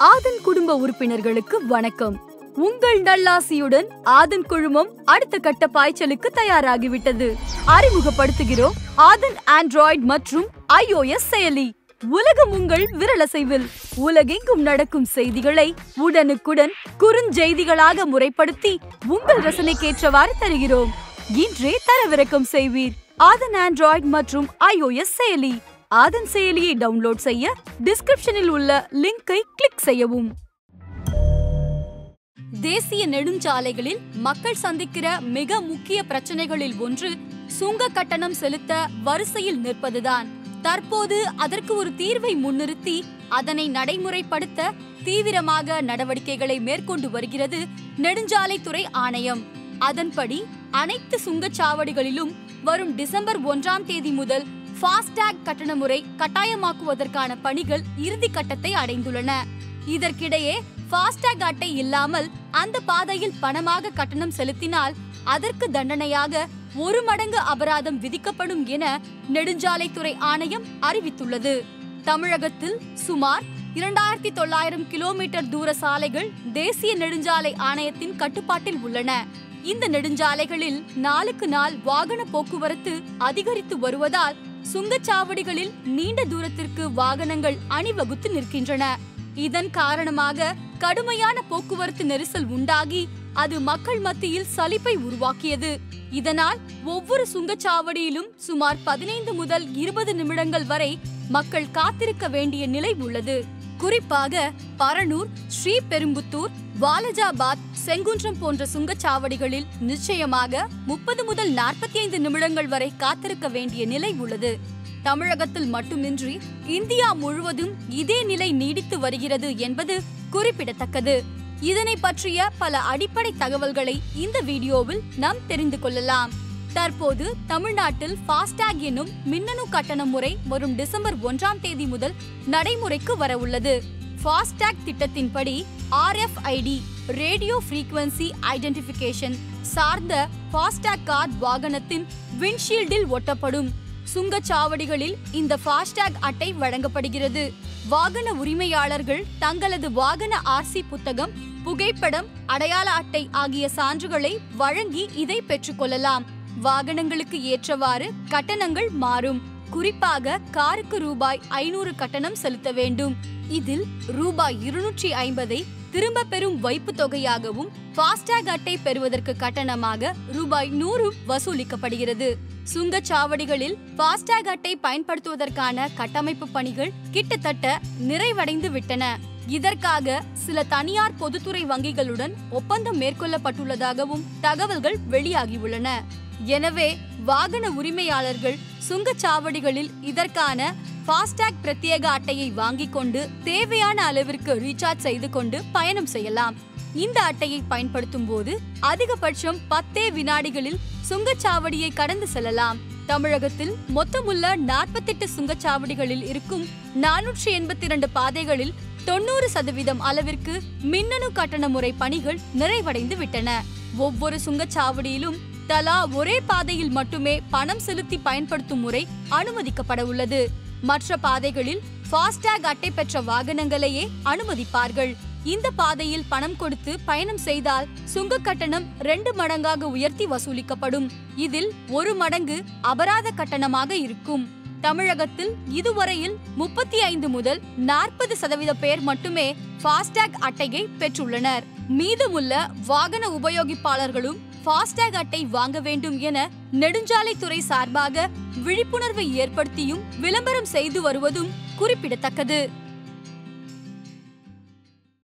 ஆதன் குடும்ப உறுப்பினர்களுக்கு வணக்கம். உங்கள் நல்லாசியுடன் ஆதன் குழுமம் அடுத்த கட்ட பாய்ச்சலுக்கு தயாராகிவிட்டது. அறிமுகப்படுத்துகிறோம் ஆதன் ஆண்ட்ராய்டு மற்றும் ஐஓஎஸ் செயலி. உலகம் உங்கள் விரலசைவில். உலகெங்கும் நடக்கும் செய்திகளை உடனுக்குடன் குறுஞ்செய்திகளாக முறைப்படுத்தி உங்கள் ரசனைக்கேற்றவாறு தருகிறோம். இன்றே தரவிறக்கம் செய்வீர். ஆதன் ஆண்ட்ராய்டு மற்றும் ஐஓஎஸ் செயலி. ஆதன் செயலியை டவுன்லோட் செய்ய டிஸ்கிரிப்ஷனில் உள்ள லிங்கை கிளிக் செய்யவும். தேசிய நெடுஞ்சாலைகளில் மக்கள் சந்திக்கிற மிக முக்கிய பிரச்சனைகளில் ஒன்று சுங்க கட்டணம் செலுத்த வரிசையில் நிற்பதுதான். தற்போது அதற்கு ஒரு தீர்வை முன்னிறுத்தி அதனை நடைமுறைப்படுத்த தீவிரமாக நடவடிக்கைகளை மேற்கொண்டு வருகிறது நெடுஞ்சாலைத்துறை ஆணையம். அதன்படி அனைத்து சுங்கச்சாவடிகளிலும் வரும் டிசம்பர் ஒன்றாம் தேதி முதல் ஃபாஸ்டேக் கட்டண முறை கட்டாயமாக்குவதற்கான பணிகள் இறுதி கட்டத்தை அடைந்துள்ளன. இதற்கிடையே ஃபாஸ்டேக் அட்டை இல்லாமல் அந்த பாதையில் பணமாக கட்டணம் செலுத்தினால் அதற்கு தண்டனையாக ஒரு மடங்கு அபராதம் விதிக்கப்படும் என நெடுஞ்சாலைத்துறை ஆணையம் அறிவித்துள்ளது. தமிழகத்தில் சுமார் இரண்டாயிரத்தி தொள்ளாயிரம் கிலோமீட்டர் தூர சாலைகள் தேசிய நெடுஞ்சாலை ஆணையத்தின் கட்டுப்பாட்டில் உள்ளன. இந்த நெடுஞ்சாலைகளில் நாளுக்கு நாள் வாகன போக்குவரத்து அதிகரித்து வருவதால் சுங்கச்சாவடிகளில் நீண்ட தூரத்திற்கு வாகனங்கள் அணிவகுத்து நிற்கின்றன. இதன் காரணமாக கடுமையான போக்குவரத்து நெரிசல் உண்டாகி அது மக்கள் மத்தியில் சலிப்பை உருவாக்கியது. இதனால் ஒவ்வொரு சுங்கச்சாவடியிலும் சுமார் பதினைந்து முதல் இருபது நிமிடங்கள் வரை மக்கள் காத்திருக்க வேண்டிய நிலை உள்ளது. குறிப்பாக பரனூர் ஸ்ரீபெரும்புத்தூர் வாலஜாபாத் செங்குன்றம் போன்ற சுங்கச்சாவடிகளில் நிச்சயமாக முப்பது முதல் நாற்பத்தி ஐந்து நிமிடங்கள் வரை காத்திருக்க வேண்டிய நிலை உள்ளது. தமிழகத்தில் மட்டுமின்றி இந்தியா முழுவதும் இதே நிலை நீடித்து வருகிறது என்பது குறிப்பிடத்தக்கது. இதனை பற்றிய பல அடிப்படை தகவல்களை இந்த வீடியோவில் நாம் தெரிந்து கொள்ளலாம். தற்போது தமிழ்நாட்டில் ஃபாஸ்டாக் எனும் மின்னணு கட்டண முறை வரும் டிசம்பர் ஒன்றாம் தேதி முதல் நடைமுறைக்கு வர உள்ளது ஃபாஸ்டாக் திட்டத்தின்படி ஆர்எஃப்ஐடி ரேடியோ ஃப்ரீக்வன்சி ஐடென்டிஃபிகேஷன் சார்ந்த ஃபாஸ்டாக் கார்டு வாகனத்தின் விண்ட்ஷீல்டில் ஒட்டப்படும். சுங்கச்சாவடிகளில் இந்த ஃபாஸ்டாக் அட்டை வழங்கப்படுகிறது. வாகன உரிமையாளர்கள் தங்களது வாகன ஆர்சி புத்தகம் புகைப்படம் அடையாள அட்டை ஆகிய சான்றுகளை வழங்கி இதை பெற்றுக்கொள்ளலாம் வாகனங்களுக்கு ஏற்றவாறு கட்டணங்கள் மாறும். குறிப்பாக காருக்கு ரூபாய் ஐநூறு கட்டணம் செலுத்த வேண்டும். இதில் ரூபாய் இருநூற்றி ஐம்பதை திரும்ப பெறும் வைப்பு தொகையாகவும் ஃபாஸ்டேக் அட்டை பெறுவதற்கு கட்டணமாக ரூபாய் நூறு வசூலிக்கப்படுகிறது. சுங்கச்சாவடிகளில் ஃபாஸ்டேக் அட்டை பயன்படுத்துவதற்கான கட்டமைப்பு பணிகள் கிட்டத்தட்ட நிறைவடைந்து விட்டன இதற்காக சில தனியார் பொதுத்துறை வங்கிகளுடன் ஒப்பந்தம் மேற்கொள்ளப்பட்டுள்ளதாகவும் தகவல்கள் வெளியாகியுள்ளன. எனவே வாகன உரிமையாளர்கள் சுங்கச்சாவடிகளில் இதற்கான ஃபாஸ்டாக் பிரத்யேக அட்டையை வாங்கிக் கொண்டு தேவையான அளவிற்கு ரீசார்ஜ் செய்து கொண்டு பயணம் செய்யலாம். இந்த அட்டையை பயன்படுத்தும் போது அதிகபட்சம் பத்தே வினாடிகளில் சுங்கச்சாவடியை கடந்து செல்லலாம். தமிழகத்தில் மொத்தமுள்ள நாற்பத்தெட்டு சுங்கச்சாவடிகளில் இருக்கும் நானூற்றி எண்பத்தி இரண்டு பாதைகளில் தொண்ணூறு சதவீதம் அளவிற்கு மின்னணு கட்டண முறை பணிகள் நிறைவடைந்து விட்டன. ஒவ்வொரு சுங்கச்சாவடியிலும் தலா ஒரே பாதையில் மட்டுமே பணம் செலுத்தி பயன்படுத்தும் முறை அனுமதிக்கப்பட உள்ளது. மற்ற பாதைகளில் ஃபாஸ்டாக் அட்டை பெற்ற வாகனங்களையே அனுமதிப்பார்கள். இந்த பாதையில் பணம் கொடுத்து பயணம் செய்தால் சுங்க கட்டணம் ரெண்டு மடங்காக உயர்த்தி வசூலிக்கப்படும். இதில் ஒரு மடங்கு அபராத கட்டணமாக இருக்கும். தமிழகத்தில் இதுவரையில் முப்பத்தி ஐந்து முதல் நாற்பது சதவீத பேர் மட்டுமே ஃபாஸ்டேக் அட்டையை பெற்றுள்ளனர். மீதமுள்ள வாகன உபயோகிப்பாளர்களும் ஃபாஸ்டேக் அட்டை வாங்க வேண்டும் என நெடுஞ்சாலைத்துறை சார்பாக விழிப்புணர்வை ஏற்படுத்தியும் விளம்பரம் செய்து வருவதும் குறிப்பிடத்தக்கது.